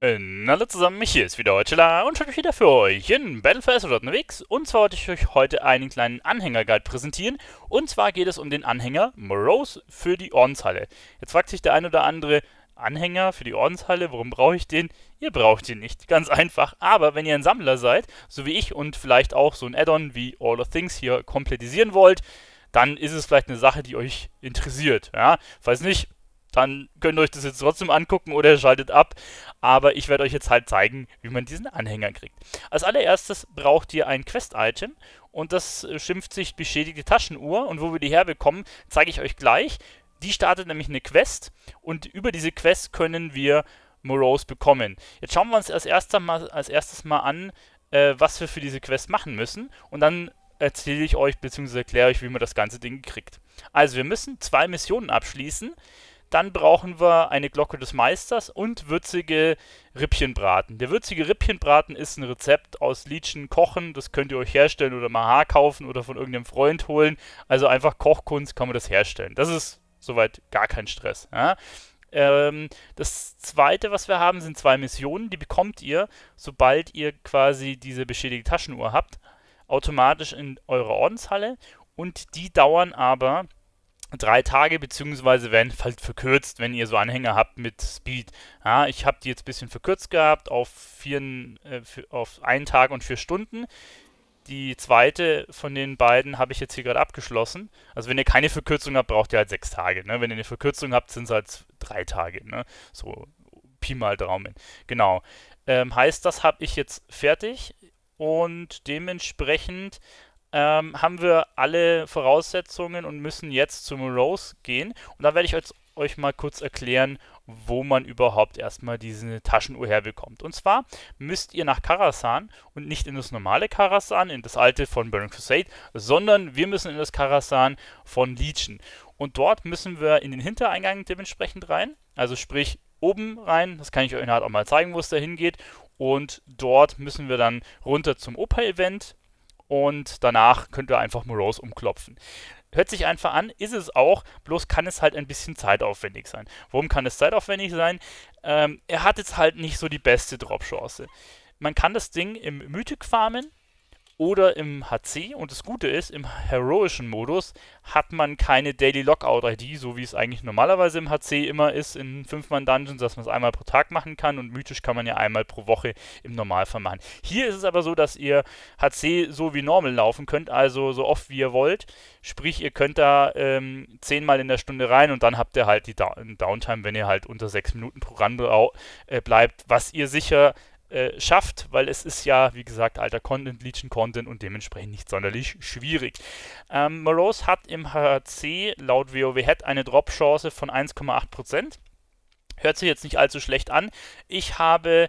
Hallo zusammen, hier ist wieder Deutschela und euch wieder für euch in Battlefest oder unterwegs. Und zwar wollte ich euch heute einen kleinen Anhängerguide präsentieren. Und zwar geht es um den Anhänger Morose für die Ordenshalle. Jetzt fragt sich der ein oder andere, Anhänger für die Ordenshalle, warum brauche ich den? Ihr braucht ihn nicht, ganz einfach. Aber wenn ihr ein Sammler seid, so wie ich und vielleicht auch so ein Add-on wie All of Things hier komplettisieren wollt, dann ist es vielleicht eine Sache, die euch interessiert. Ja? Falls nicht, dann könnt ihr euch das jetzt trotzdem angucken oder schaltet ab. Aber ich werde euch jetzt halt zeigen, wie man diesen Anhänger kriegt. Als allererstes braucht ihr ein Quest-Item und das schimpft sich beschädigte Taschenuhr. Und wo wir die herbekommen, zeige ich euch gleich. Die startet nämlich eine Quest und über diese Quest können wir Morose bekommen. Jetzt schauen wir uns als, erster mal, als erstes mal an, äh, was wir für diese Quest machen müssen. Und dann erzähle ich euch bzw. erkläre euch, wie man das ganze Ding kriegt. Also wir müssen zwei Missionen abschließen. Dann brauchen wir eine Glocke des Meisters und würzige Rippchenbraten. Der würzige Rippchenbraten ist ein Rezept aus Liedchen kochen. Das könnt ihr euch herstellen oder mal Haar kaufen oder von irgendeinem Freund holen. Also einfach Kochkunst kann man das herstellen. Das ist soweit gar kein Stress. Ja? Ähm, das zweite, was wir haben, sind zwei Missionen. Die bekommt ihr, sobald ihr quasi diese beschädigte Taschenuhr habt, automatisch in eurer Ordenshalle. Und die dauern aber drei Tage, beziehungsweise werden halt verkürzt, wenn ihr so Anhänger habt mit Speed. Ja, ich habe die jetzt ein bisschen verkürzt gehabt auf, vier, äh, auf einen Tag und vier Stunden. Die zweite von den beiden habe ich jetzt hier gerade abgeschlossen. Also wenn ihr keine Verkürzung habt, braucht ihr halt sechs Tage. Ne? Wenn ihr eine Verkürzung habt, sind es halt drei Tage. Ne? So Pi mal Daumen. Genau. Ähm, heißt, das habe ich jetzt fertig und dementsprechend ähm, haben wir alle Voraussetzungen und müssen jetzt zum Rose gehen. Und da werde ich euch, euch mal kurz erklären, wo man überhaupt erstmal diese Taschenuhr herbekommt. Und zwar müsst ihr nach Karasan und nicht in das normale Karasan, in das alte von Burning Crusade, sondern wir müssen in das Karasan von Legion. Und dort müssen wir in den Hintereingang dementsprechend rein, also sprich oben rein, das kann ich euch halt auch mal zeigen, wo es da hingeht. Und dort müssen wir dann runter zum Opa-Event und danach könnt ihr einfach Morose umklopfen. Hört sich einfach an, ist es auch, bloß kann es halt ein bisschen zeitaufwendig sein. Warum kann es zeitaufwendig sein? Ähm, er hat jetzt halt nicht so die beste Drop-Chance. Man kann das Ding im Mythic farmen, oder im HC. Und das Gute ist, im heroischen Modus hat man keine Daily Lockout-ID, so wie es eigentlich normalerweise im HC immer ist in 5-Mann-Dungeons, dass man es einmal pro Tag machen kann und mythisch kann man ja einmal pro Woche im Normalfall machen. Hier ist es aber so, dass ihr HC so wie normal laufen könnt, also so oft wie ihr wollt. Sprich, ihr könnt da ähm, 10 Mal in der Stunde rein und dann habt ihr halt die Downtime, wenn ihr halt unter 6 Minuten pro Run äh, bleibt, was ihr sicher äh, schafft, weil es ist ja, wie gesagt, alter Content, Legion Content und dementsprechend nicht sonderlich schwierig. Ähm, Morose hat im HC laut WoW eine Drop-Chance von 1,8%. Hört sich jetzt nicht allzu schlecht an. Ich habe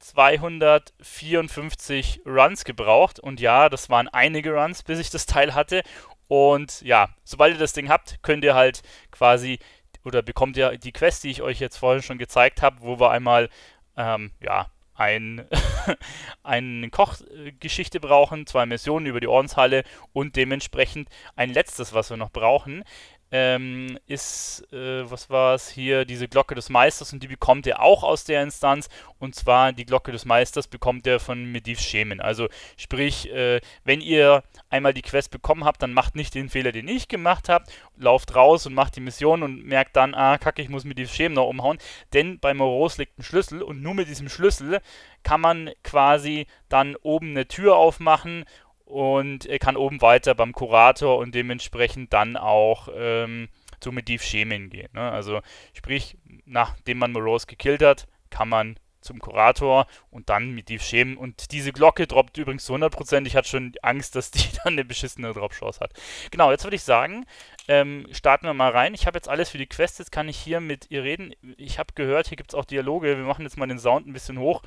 254 Runs gebraucht und ja, das waren einige Runs, bis ich das Teil hatte. Und ja, sobald ihr das Ding habt, könnt ihr halt quasi oder bekommt ihr die Quest, die ich euch jetzt vorhin schon gezeigt habe, wo wir einmal ähm, ja, ein, eine Kochgeschichte brauchen, zwei Missionen über die Ordenshalle und dementsprechend ein letztes, was wir noch brauchen, ähm, ist, äh, was war es hier, diese Glocke des Meisters und die bekommt er auch aus der Instanz. Und zwar die Glocke des Meisters bekommt er von Medivh Schemen. Also sprich, äh, wenn ihr einmal die Quest bekommen habt, dann macht nicht den Fehler, den ich gemacht habe, lauft raus und macht die Mission und merkt dann, ah, kacke, ich muss Medivh Schemen noch umhauen, denn bei Moros liegt ein Schlüssel und nur mit diesem Schlüssel kann man quasi dann oben eine Tür aufmachen und er kann oben weiter beim Kurator und dementsprechend dann auch ähm, zu Medivh Schemen gehen. Ne? Also sprich, nachdem man Morose gekillt hat, kann man zum Kurator und dann Medivh Schemen. Und diese Glocke droppt übrigens zu 100%. Ich hatte schon Angst, dass die dann eine beschissene Drop-Chance hat. Genau, jetzt würde ich sagen, ähm, starten wir mal rein. Ich habe jetzt alles für die Quest. Jetzt kann ich hier mit ihr reden. Ich habe gehört, hier gibt es auch Dialoge. Wir machen jetzt mal den Sound ein bisschen hoch.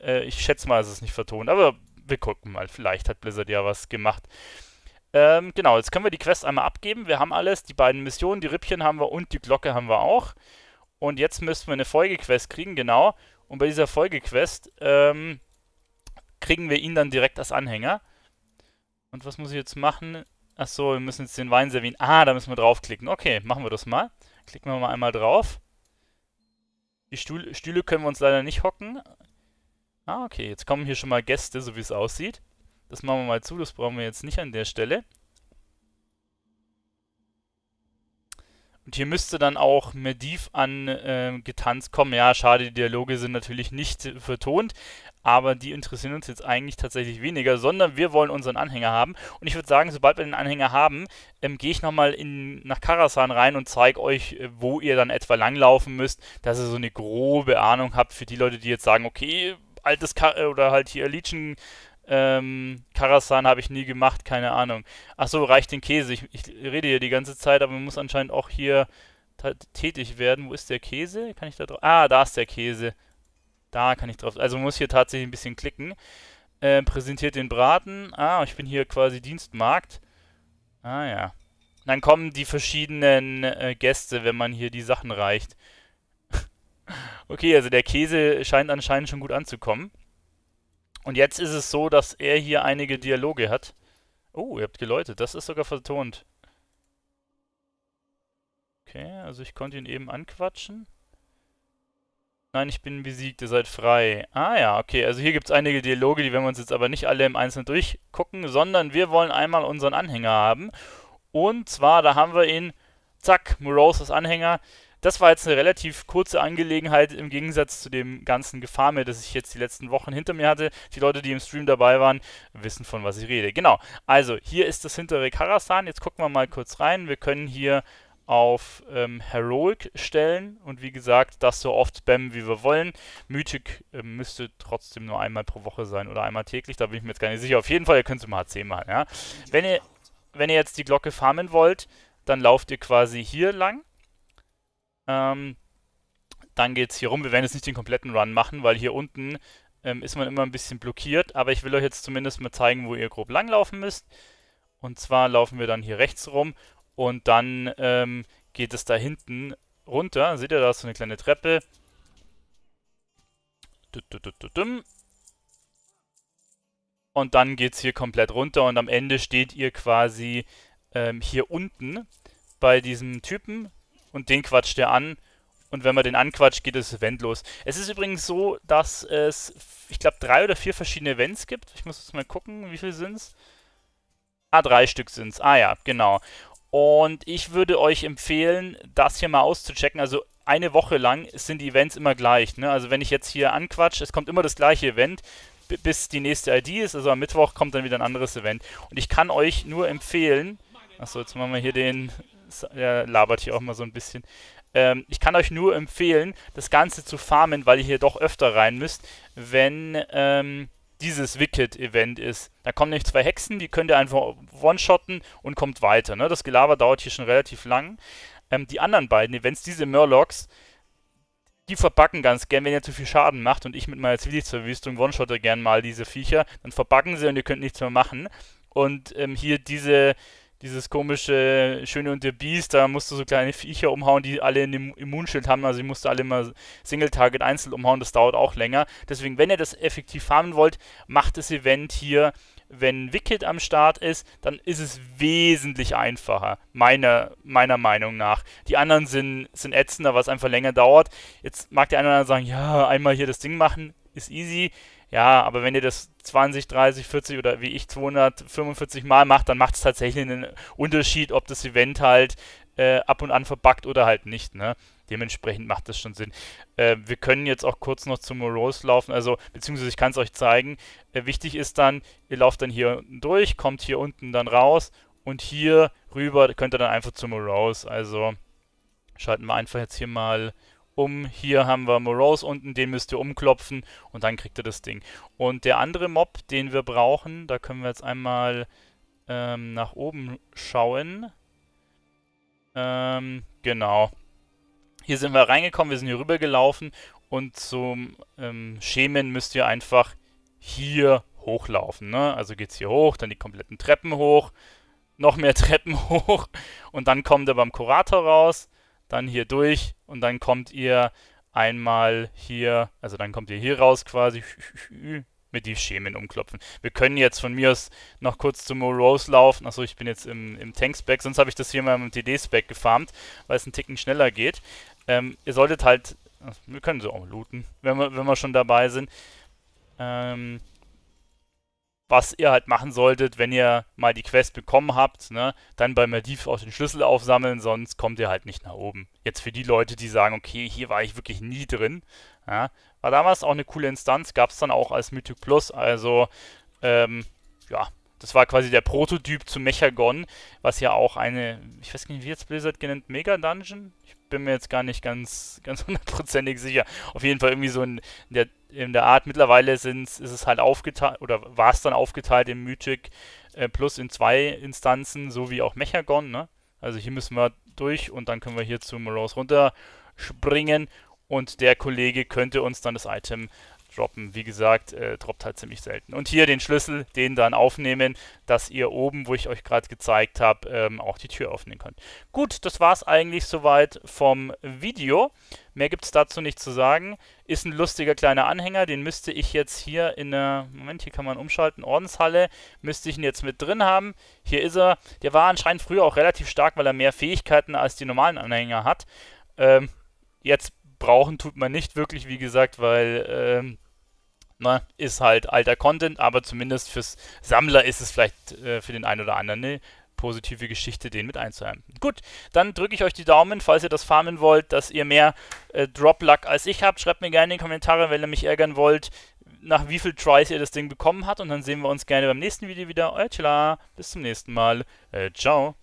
Äh, ich schätze mal, es ist nicht vertont. Aber wir gucken mal, vielleicht hat Blizzard ja was gemacht. Ähm, genau, jetzt können wir die Quest einmal abgeben. Wir haben alles, die beiden Missionen, die Rippchen haben wir und die Glocke haben wir auch. Und jetzt müssten wir eine Folgequest kriegen, genau. Und bei dieser Folgequest ähm, kriegen wir ihn dann direkt als Anhänger. Und was muss ich jetzt machen? Achso, wir müssen jetzt den Wein servieren. Ah, da müssen wir draufklicken. Okay, machen wir das mal. Klicken wir mal einmal drauf. Die Stuhl Stühle können wir uns leider nicht hocken. Ah, okay, jetzt kommen hier schon mal Gäste, so wie es aussieht. Das machen wir mal zu, das brauchen wir jetzt nicht an der Stelle. Und hier müsste dann auch Mediv an äh, kommen. Ja, schade, die Dialoge sind natürlich nicht vertont, aber die interessieren uns jetzt eigentlich tatsächlich weniger, sondern wir wollen unseren Anhänger haben. Und ich würde sagen, sobald wir den Anhänger haben, ähm, gehe ich nochmal nach Karasan rein und zeige euch, äh, wo ihr dann etwa langlaufen müsst, dass ihr so eine grobe Ahnung habt für die Leute, die jetzt sagen, okay, altes Ka oder halt hier Legion ähm, Karasan habe ich nie gemacht, keine Ahnung. Achso, reicht den Käse. Ich, ich, rede hier die ganze Zeit, aber man muss anscheinend auch hier tätig werden. Wo ist der Käse? Kann ich da drauf? Ah, da ist der Käse. Da kann ich drauf. Also man muss hier tatsächlich ein bisschen klicken. Äh, präsentiert den Braten. Ah, ich bin hier quasi Dienstmarkt. Ah ja. Dann kommen die verschiedenen äh, Gäste, wenn man hier die Sachen reicht. Okay, also der Käse scheint anscheinend schon gut anzukommen. Und jetzt ist es so, dass er hier einige Dialoge hat. Oh, ihr habt geläutet. Das ist sogar vertont. Okay, also ich konnte ihn eben anquatschen. Nein, ich bin besiegt, ihr seid frei. Ah ja, okay, also hier gibt es einige Dialoge, die werden wir uns jetzt aber nicht alle im Einzelnen durchgucken, sondern wir wollen einmal unseren Anhänger haben. Und zwar, da haben wir ihn, zack, Moroses Anhänger das war jetzt eine relativ kurze Angelegenheit im Gegensatz zu dem ganzen Gefarme, das ich jetzt die letzten Wochen hinter mir hatte. Die Leute, die im Stream dabei waren, wissen, von was ich rede. Genau, also hier ist das hintere Karasan. Jetzt gucken wir mal kurz rein. Wir können hier auf ähm, Heroic stellen und wie gesagt, das so oft spammen, wie wir wollen. Mythic äh, müsste trotzdem nur einmal pro Woche sein oder einmal täglich, da bin ich mir jetzt gar nicht sicher. Auf jeden Fall, ihr könnt es immer HC machen, ja. Wenn ihr, wenn ihr jetzt die Glocke farmen wollt, dann lauft ihr quasi hier lang ähm, dann geht es hier rum. Wir werden jetzt nicht den kompletten Run machen, weil hier unten ähm, ist man immer ein bisschen blockiert. Aber ich will euch jetzt zumindest mal zeigen, wo ihr grob langlaufen müsst. Und zwar laufen wir dann hier rechts rum und dann ähm, geht es da hinten runter. Seht ihr, da ist so eine kleine Treppe. Und dann geht es hier komplett runter und am Ende steht ihr quasi ähm, hier unten bei diesem Typen, und den quatscht er an. Und wenn man den anquatscht, geht das Event los. Es ist übrigens so, dass es, ich glaube, drei oder vier verschiedene Events gibt. Ich muss jetzt mal gucken, wie viele sind es? Ah, drei Stück sind es. Ah ja, genau. Und ich würde euch empfehlen, das hier mal auszuchecken. Also eine Woche lang sind die Events immer gleich. Ne? Also wenn ich jetzt hier anquatsche, es kommt immer das gleiche Event, bis die nächste ID ist. Also am Mittwoch kommt dann wieder ein anderes Event. Und ich kann euch nur empfehlen, achso, jetzt machen wir hier den er labert hier auch mal so ein bisschen. Ähm, ich kann euch nur empfehlen, das Ganze zu farmen, weil ihr hier doch öfter rein müsst, wenn ähm, dieses Wicked-Event ist. Da kommen nämlich zwei Hexen, die könnt ihr einfach one-shotten und kommt weiter. Ne? Das Gelaber dauert hier schon relativ lang. Ähm, die anderen beiden Events, diese Murlocs, die verbacken ganz gern, wenn ihr zu viel Schaden macht und ich mit meiner Zwielichtverwüstung one-shotte gern mal diese Viecher, dann verbacken sie und ihr könnt nichts mehr machen. Und ähm, hier diese dieses komische Schöne und der Biest, da musst du so kleine Viecher umhauen, die alle ein Immunschild haben, also ich musste alle mal Single-Target einzeln umhauen, das dauert auch länger. Deswegen, wenn ihr das effektiv farmen wollt, macht das Event hier, wenn Wicked am Start ist, dann ist es wesentlich einfacher, meiner, meiner Meinung nach. Die anderen sind, sind ätzender, was einfach länger dauert. Jetzt mag der eine oder andere sagen, ja, einmal hier das Ding machen, ist easy. Ja, aber wenn ihr das 20, 30, 40 oder wie ich 245 Mal macht, dann macht es tatsächlich einen Unterschied, ob das Event halt äh, ab und an verbuggt oder halt nicht. Ne? Dementsprechend macht das schon Sinn. Äh, wir können jetzt auch kurz noch zum Morose laufen, also beziehungsweise ich kann es euch zeigen. Äh, wichtig ist dann, ihr lauft dann hier unten durch, kommt hier unten dann raus und hier rüber könnt ihr dann einfach zum Morose. Also schalten wir einfach jetzt hier mal um. Hier haben wir Morose unten, den müsst ihr umklopfen und dann kriegt ihr das Ding. Und der andere Mob, den wir brauchen, da können wir jetzt einmal ähm, nach oben schauen. Ähm, genau. Hier sind wir reingekommen, wir sind hier rüber gelaufen und zum ähm, Schemen müsst ihr einfach hier hochlaufen. Ne? Also geht es hier hoch, dann die kompletten Treppen hoch, noch mehr Treppen hoch und dann kommt ihr beim Kurator raus dann hier durch und dann kommt ihr einmal hier, also dann kommt ihr hier raus quasi mit die Schemen umklopfen. Wir können jetzt von mir aus noch kurz zu Morose laufen. Achso, ich bin jetzt im, im Tank-Spec, sonst habe ich das hier mal im TD-Spec gefarmt, weil es einen Ticken schneller geht. Ähm, ihr solltet halt wir können sie auch looten, wenn wir, wenn wir schon dabei sind. Ähm, was ihr halt machen solltet, wenn ihr mal die Quest bekommen habt, ne, dann bei Maldiv auch den Schlüssel aufsammeln, sonst kommt ihr halt nicht nach oben. Jetzt für die Leute, die sagen, okay, hier war ich wirklich nie drin, ja, war damals auch eine coole Instanz, gab es dann auch als Mythic Plus, also, ähm, ja, das war quasi der Prototyp zu Mechagon, was ja auch eine, ich weiß nicht, wie jetzt Blizzard genannt, Mega Dungeon? Ich bin mir jetzt gar nicht ganz, ganz hundertprozentig sicher. Auf jeden Fall irgendwie so in der, in der Art. Mittlerweile ist es halt aufgeteilt, oder war es dann aufgeteilt in Mythic äh, Plus in zwei Instanzen, so wie auch Mechagon, ne? Also hier müssen wir durch und dann können wir hier zu Morose runterspringen und der Kollege könnte uns dann das Item droppen. Wie gesagt, äh, droppt halt ziemlich selten. Und hier den Schlüssel, den dann aufnehmen, dass ihr oben, wo ich euch gerade gezeigt habe, ähm, auch die Tür öffnen könnt. Gut, das war es eigentlich soweit vom Video. Mehr gibt es dazu nicht zu sagen. Ist ein lustiger kleiner Anhänger, den müsste ich jetzt hier in der, Moment, hier kann man umschalten, Ordenshalle, müsste ich ihn jetzt mit drin haben. Hier ist er. Der war anscheinend früher auch relativ stark, weil er mehr Fähigkeiten als die normalen Anhänger hat. Ähm, jetzt brauchen tut man nicht wirklich, wie gesagt, weil ähm, na, ist halt alter Content, aber zumindest fürs Sammler ist es vielleicht äh, für den einen oder anderen eine positive Geschichte, den mit einzuheimen. Gut, dann drücke ich euch die Daumen, falls ihr das farmen wollt, dass ihr mehr äh, Drop-Luck als ich habt. Schreibt mir gerne in die Kommentare, wenn ihr mich ärgern wollt, nach wie viel Tries ihr das Ding bekommen habt. Und dann sehen wir uns gerne beim nächsten Video wieder. Euer Chilla, bis zum nächsten Mal. Äh, ciao.